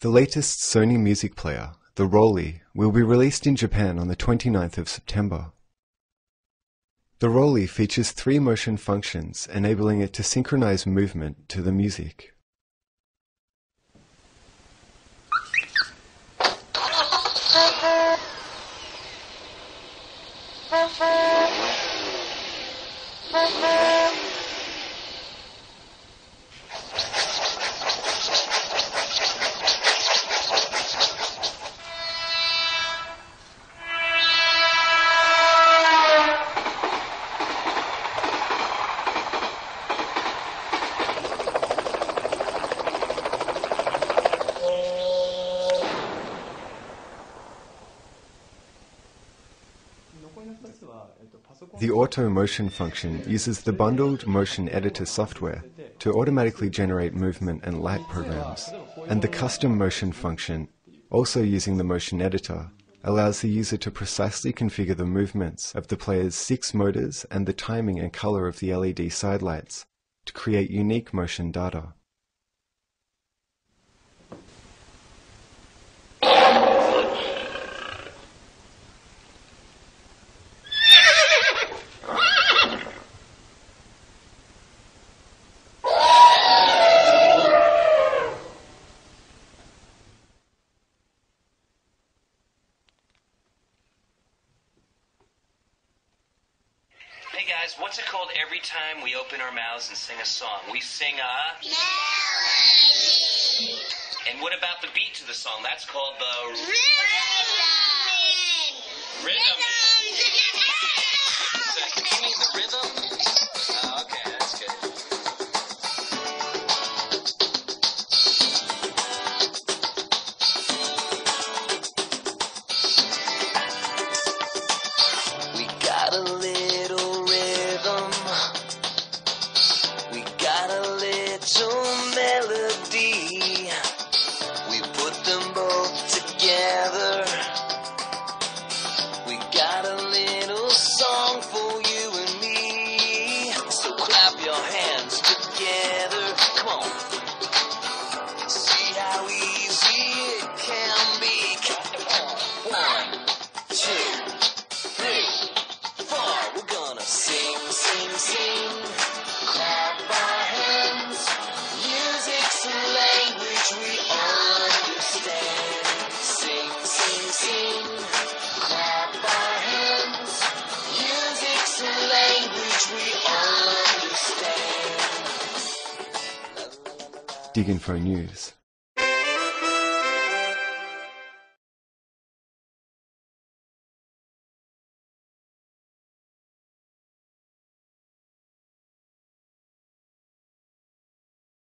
The latest Sony music player, the Rolly, will be released in Japan on the 29th of September. The Rolly features three motion functions enabling it to synchronize movement to the music. The Auto Motion function uses the bundled Motion Editor software to automatically generate movement and light programs, and the Custom Motion function, also using the Motion Editor, allows the user to precisely configure the movements of the player's six motors and the timing and color of the LED sidelights to create unique motion data. Guys, what's it called every time we open our mouths and sing a song? We sing a. Melody. And what about the beat to the song? That's called the Rhythm. rhythm. Rhythm. So you mean the rhythm? little understand. DigInfo News.